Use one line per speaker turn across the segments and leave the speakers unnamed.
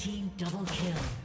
team double kill.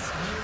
Yes.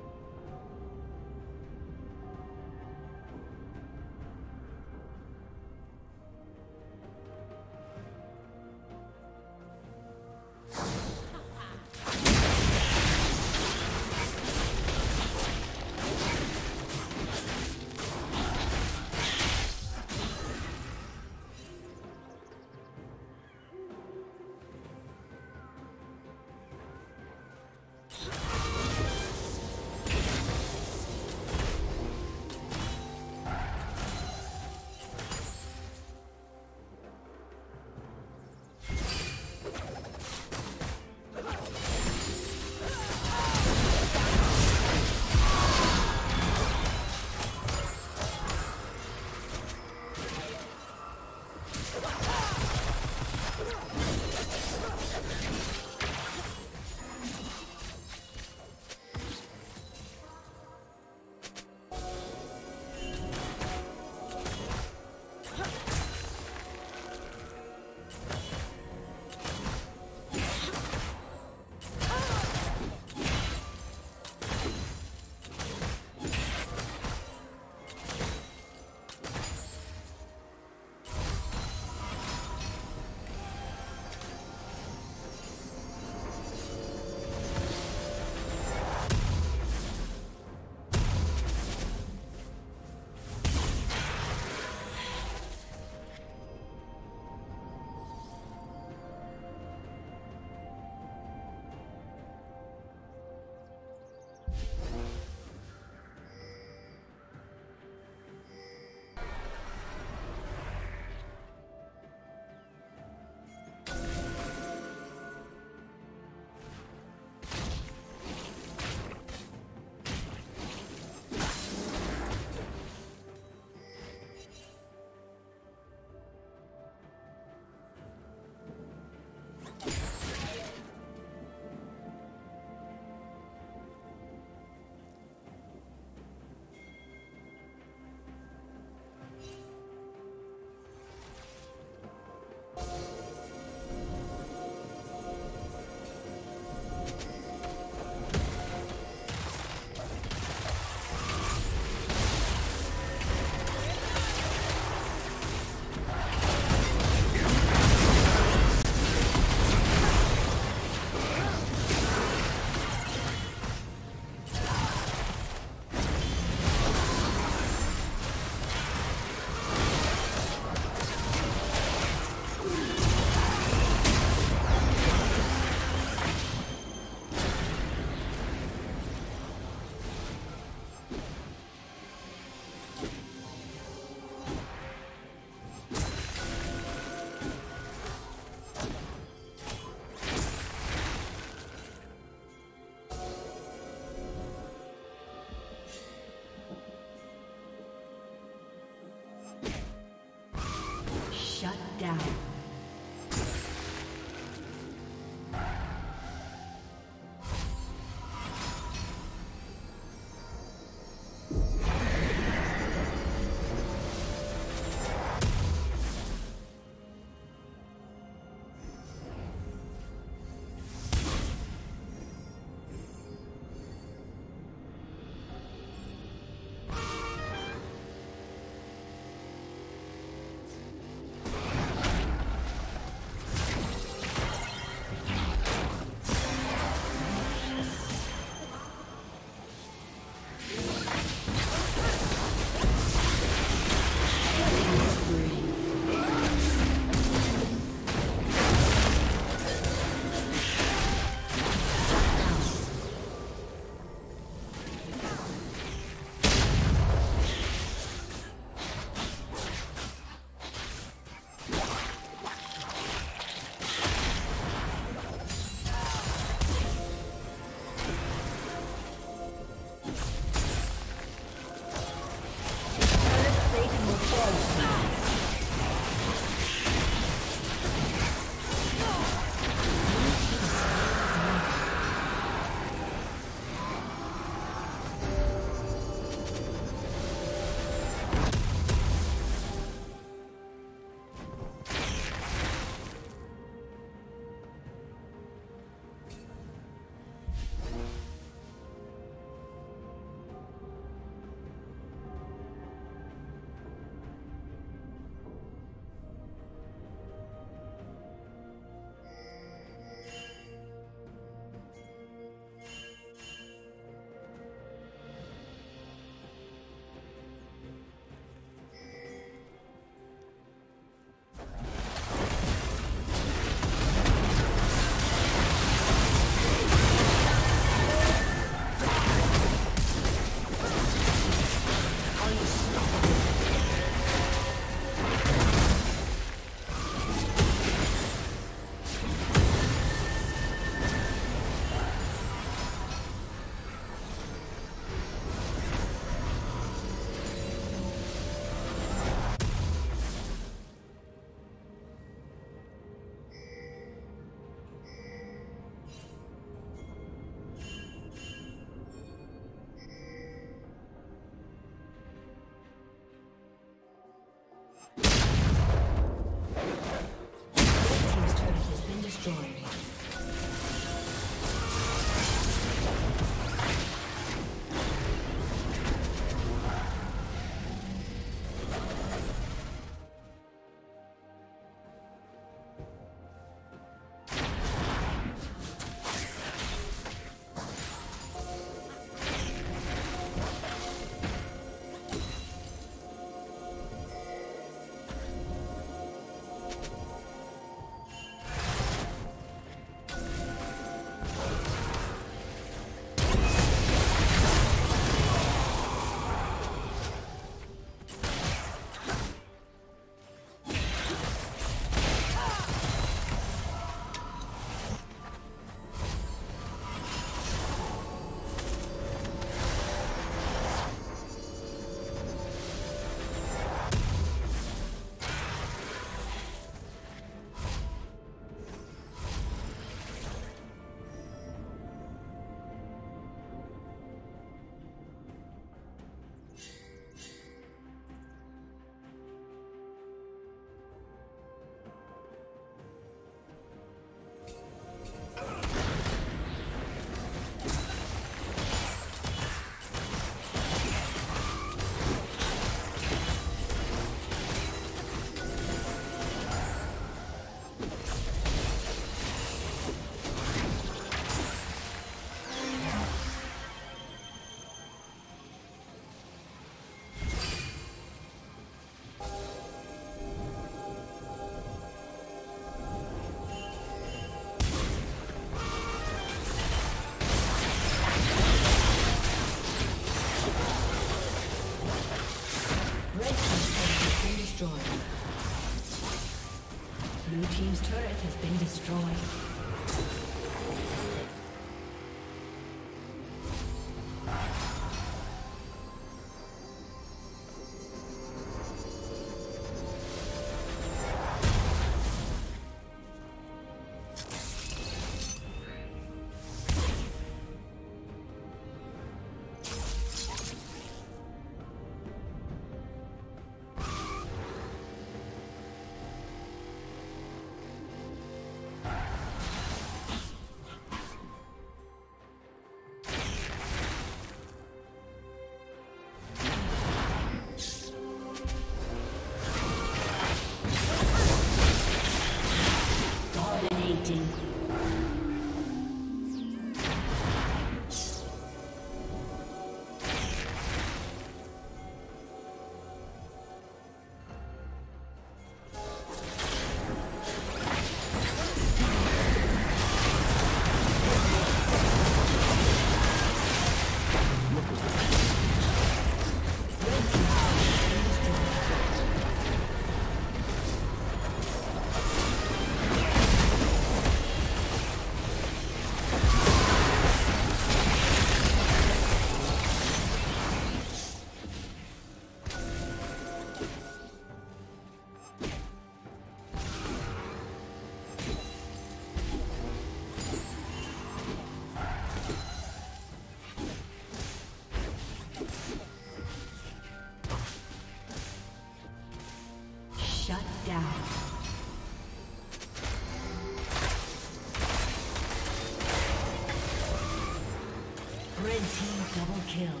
Kill.